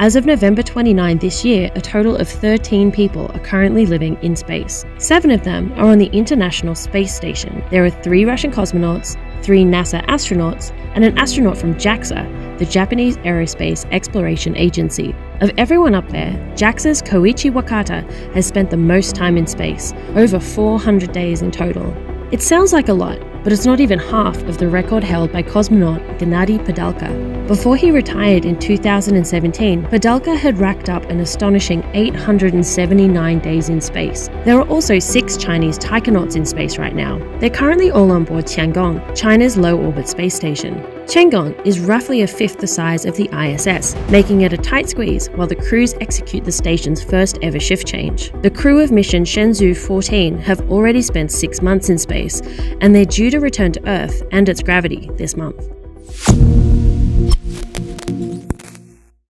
As of November 29 this year, a total of 13 people are currently living in space. Seven of them are on the International Space Station. There are three Russian cosmonauts, three NASA astronauts, and an astronaut from JAXA, the Japanese Aerospace Exploration Agency. Of everyone up there, JAXA's Koichi Wakata has spent the most time in space, over 400 days in total. It sounds like a lot, but it's not even half of the record held by cosmonaut Gennady Padalka. Before he retired in 2017, Padalka had racked up an astonishing 879 days in space. There are also six Chinese taikonauts in space right now. They're currently all on board Tiangong, China's low orbit space station. Tiangong is roughly a fifth the size of the ISS, making it a tight squeeze while the crews execute the station's first ever shift change. The crew of mission Shenzhou 14 have already spent six months in space, and they're due to return to Earth and its gravity this month.